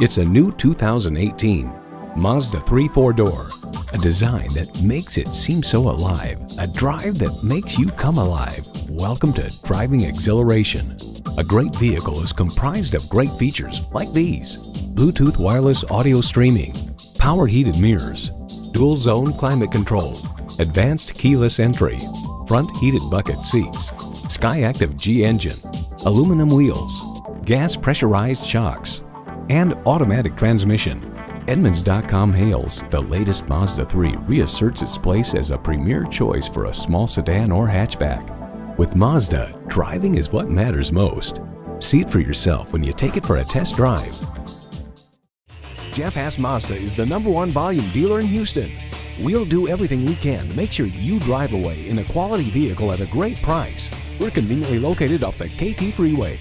It's a new 2018 Mazda 3 4-door. A design that makes it seem so alive. A drive that makes you come alive. Welcome to driving exhilaration. A great vehicle is comprised of great features like these. Bluetooth wireless audio streaming, power heated mirrors, dual zone climate control, advanced keyless entry, front heated bucket seats, Skyactiv G engine, aluminum wheels, gas pressurized shocks, and automatic transmission. Edmunds.com hails the latest Mazda 3 reasserts its place as a premier choice for a small sedan or hatchback. With Mazda, driving is what matters most. See it for yourself when you take it for a test drive. Jeff Haas Mazda is the number one volume dealer in Houston. We'll do everything we can to make sure you drive away in a quality vehicle at a great price. We're conveniently located off the Katy Freeway.